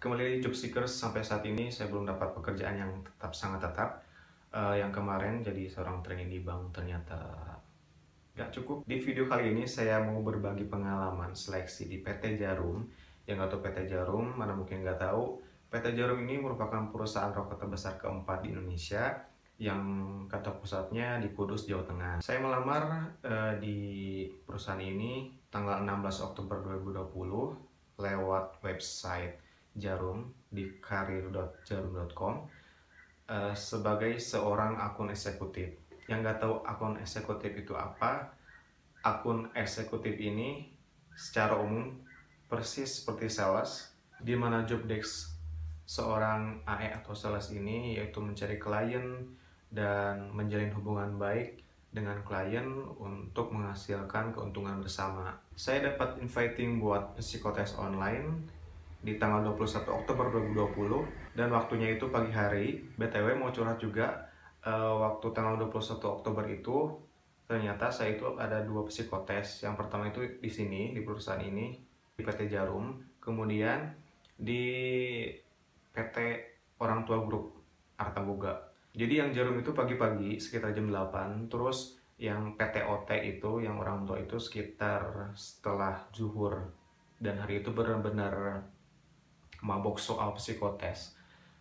Kembali di Job Seekers sampai saat ini saya belum dapat pekerjaan yang tetap sangat tetap. Uh, yang kemarin jadi seorang trainee di bank ternyata gak cukup. Di video kali ini saya mau berbagi pengalaman seleksi di PT Jarum. Yang gak tahu PT Jarum, mana mungkin gak tahu. PT Jarum ini merupakan perusahaan rokok terbesar keempat di Indonesia yang kata pusatnya di Kudus, Jawa Tengah. Saya melamar uh, di perusahaan ini tanggal 16 Oktober 2020 lewat website Jarum di karir.jarum.com uh, sebagai seorang akun eksekutif. Yang nggak tahu akun eksekutif itu apa, akun eksekutif ini secara umum persis seperti sales, di mana job desk seorang AE atau sales ini yaitu mencari klien dan menjalin hubungan baik dengan klien untuk menghasilkan keuntungan bersama. Saya dapat inviting buat psikotes online di tanggal 21 Oktober 2020 dan waktunya itu pagi hari. BTW mau curhat juga uh, waktu tanggal 21 Oktober itu ternyata saya itu ada dua psikotes. Yang pertama itu di sini di perusahaan ini di PT Jarum, kemudian di PT Orang Tua Grup Arta Boga. Jadi yang Jarum itu pagi-pagi sekitar jam 8, terus yang PT OT itu yang orang tua itu sekitar setelah zuhur dan hari itu benar-benar mabok soal psikotes.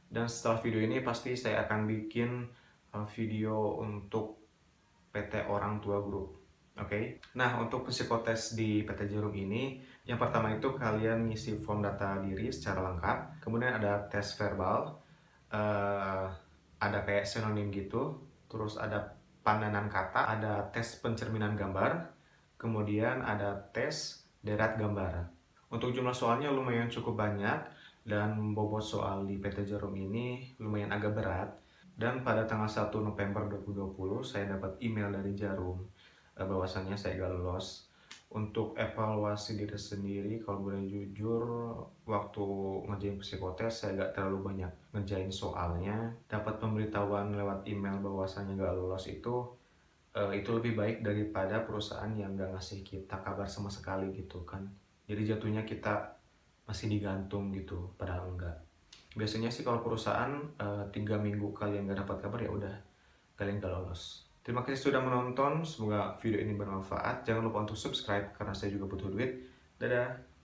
Dan setelah video ini pasti saya akan bikin uh, video untuk PT Orang Tua Group. Oke, okay? nah untuk psikotes di PT Jarum ini, yang pertama itu kalian ngisi form data diri secara lengkap, kemudian ada tes verbal, uh, ada kayak sinonim gitu, terus ada pandanan kata, ada tes pencerminan gambar, kemudian ada tes derat gambar. Untuk jumlah soalnya lumayan cukup banyak, dan bobot soal di PT Jarum ini lumayan agak berat. Dan pada tanggal 1 November 2020 saya dapat email dari Jarum eh, bahwasannya saya gak lolos untuk evaluasi diri sendiri kalau boleh jujur waktu ngerjain psikotes saya gak terlalu banyak ngerjain soalnya. Dapat pemberitahuan lewat email bahwasannya gak lolos itu uh, itu lebih baik daripada perusahaan yang gak ngasih kita kabar sama sekali gitu kan. Jadi jatuhnya kita masih digantung gitu padahal enggak. Biasanya sih kalau perusahaan uh, tiga minggu kalian nggak dapat kabar ya udah kalian gak lolos. Terima kasih sudah menonton semoga video ini bermanfaat. Jangan lupa untuk subscribe karena saya juga butuh duit. Dadah